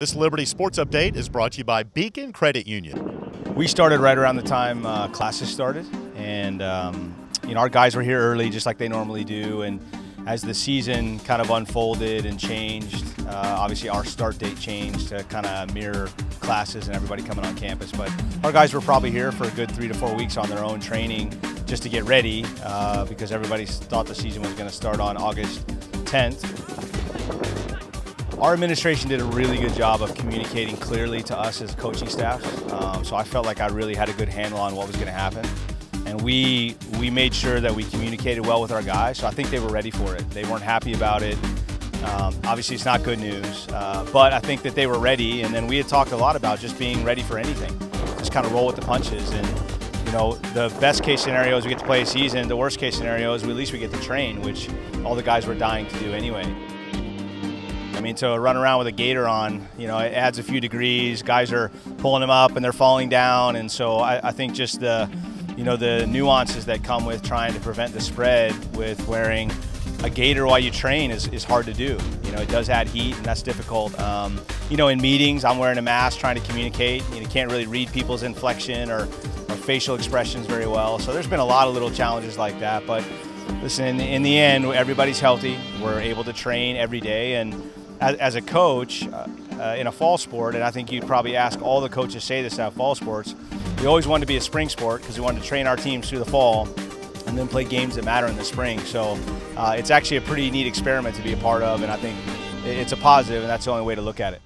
This Liberty Sports Update is brought to you by Beacon Credit Union. We started right around the time uh, classes started, and um, you know our guys were here early, just like they normally do. And as the season kind of unfolded and changed, uh, obviously our start date changed to kind of mirror classes and everybody coming on campus. But our guys were probably here for a good three to four weeks on their own training just to get ready, uh, because everybody thought the season was going to start on August 10th. Our administration did a really good job of communicating clearly to us as coaching staff. Um, so I felt like I really had a good handle on what was going to happen. And we, we made sure that we communicated well with our guys. So I think they were ready for it. They weren't happy about it. Um, obviously, it's not good news, uh, but I think that they were ready. And then we had talked a lot about just being ready for anything, just kind of roll with the punches. And you know, the best case scenario is we get to play a season. The worst case scenario is we, at least we get to train, which all the guys were dying to do anyway. I mean, to run around with a gaiter on, you know, it adds a few degrees. Guys are pulling them up and they're falling down, and so I, I think just the, you know, the nuances that come with trying to prevent the spread with wearing a gaiter while you train is, is hard to do. You know, it does add heat and that's difficult. Um, you know, in meetings, I'm wearing a mask trying to communicate. You know, can't really read people's inflection or, or facial expressions very well. So there's been a lot of little challenges like that. But listen, in the end, everybody's healthy. We're able to train every day and as, as a coach uh, uh, in a fall sport, and I think you'd probably ask all the coaches say this about fall sports, we always wanted to be a spring sport because we wanted to train our teams through the fall and then play games that matter in the spring. So uh, it's actually a pretty neat experiment to be a part of, and I think it's a positive, and that's the only way to look at it.